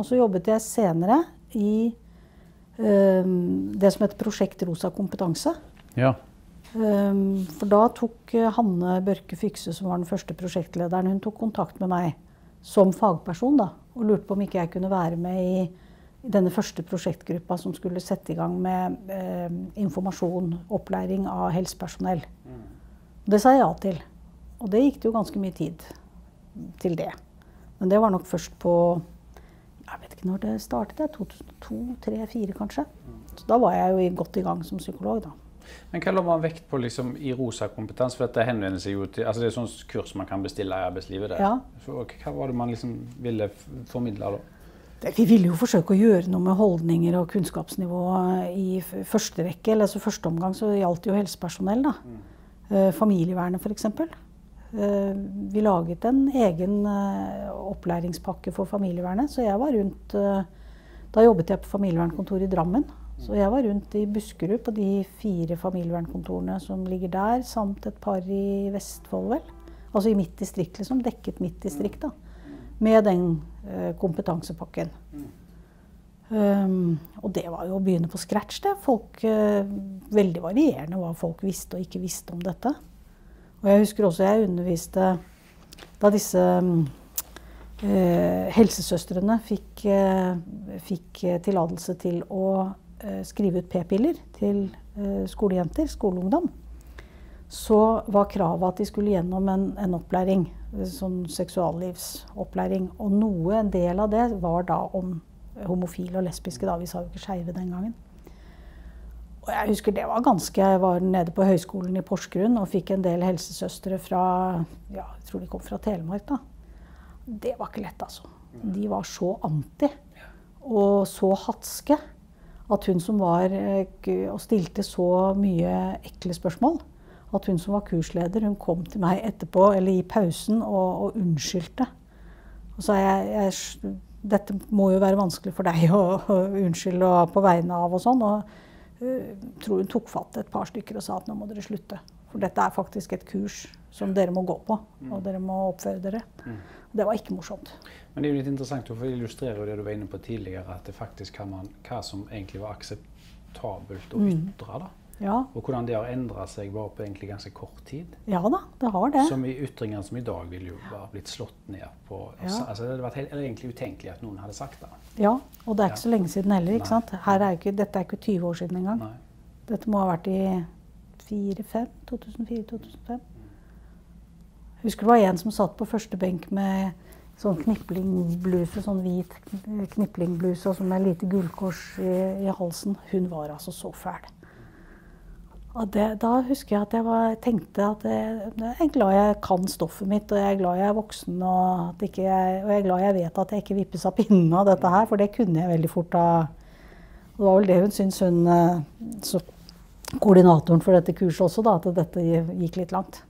Og så jobbet jeg senere i um, det som heter Prosjekt Rosa kompetanse. Ja. Um, for da tok eh, Hanne Børke Fykse, som var den første prosjektlederen, hun tok kontakt med meg som fagperson da, og lurte på om ikke jeg kunne være med i, denne første prosjektgruppa som skulle sette i gang med eh, informasjon, opplæring av helsepersonell. Det sa jeg ja til. Og det gikk det jo ganske mye tid til det. Men det var nok først på Jeg vet ikke når det startet. 2002, 2003, 2004 kanskje. Så da var jeg jo godt i gang som psykolog, da. Men hva la man vekt på liksom, i rosa kompetanse? For dette henvender seg jo til altså Det er sånn kurs man kan bestille i arbeidslivet. Der. Ja. Så, hva var det man liksom ville formidle da? Det- Vi ville jo forsøke å gjøre noe med holdninger og kunnskapsnivå i første rekke. eller altså Første omgang så gjaldt det jo helsepersonell. da. Mm. familievernet f.eks. Eh, vi laget en egen eh, opplæringspakke for familievernet. Så jeg var rundt eh, Da jobbet jeg på familievernkontoret i Drammen. Så jeg var rundt i Buskerud på de fire familievernkontorene som ligger der, samt et par i Vestfold, vel. Altså i mitt distrikt, liksom. Dekket mitt distrikt, da. Med den kompetansepakken. Um, og det var jo å begynne på scratch, det. Folk, uh, veldig varierende hva folk visste og ikke visste om dette. Og jeg husker også jeg underviste da disse mm, eh, helsesøstrene fikk, eh, fikk eh, tillatelse til å eh, skrive ut p-piller til eh, skolejenter, skoleungdom. Så var kravet at de skulle gjennom en, en opplæring, eh, sånn seksuallivsopplæring. Og noe, en del av det var da om homofile og lesbiske. da, Vi sa jo ikke skeive den gangen. Og jeg husker det var ganske, Jeg var nede på høyskolen i Porsgrunn og fikk en del helsesøstre fra ja, jeg tror de kom fra Telemark. da. Det var ikke lett, altså. De var så anti og så hatske at hun som var eh, og stilte så mye ekle spørsmål, at hun som var kursleder, hun kom til meg etterpå, eller i pausen, og, og unnskyldte. Og sa jeg, jeg dette må jo være vanskelig for deg å, å unnskylde på vegne av og sånn. Og tror hun tok fatt et par stykker og sa at nå må dere slutte. For dette er faktisk et kurs som dere må gå på, og dere må oppføre dere. Det var ikke morsomt. Men det er jo litt interessant, for det illustrerer jo det du var inne på tidligere, at det faktisk kan man, hva som egentlig var akseptabelt å ytre. da. Ja, Og hvordan det har endra seg bare på egentlig ganske kort tid. ja da, det har det. Som i ytringer som i dag ville jo bare blitt slått ned på. Ja. Altså, det hadde vært helt, egentlig utenkelig at noen hadde sagt det. Ja, og det er ikke så lenge siden heller. ikke sant? Her er ikke, dette er ikke 20 år siden engang. Nei. Dette må ha vært i 2004-2005. Husker det var en som satt på første benk med sånn kniplingbluse, sånn hvit kniplingbluse og med lite gullkors i, i halsen. Hun var altså så fæl. Det, da husker jeg at jeg var, tenkte at jeg, jeg er glad jeg kan stoffet mitt, og jeg er glad jeg er voksen, og, ikke og jeg er glad jeg vet at jeg ikke vippes av pinnen av dette her, for det kunne jeg veldig fort da. Det var vel det hun syntes hun eh, så koordinatoren for dette kurset også, da, at dette gikk litt langt.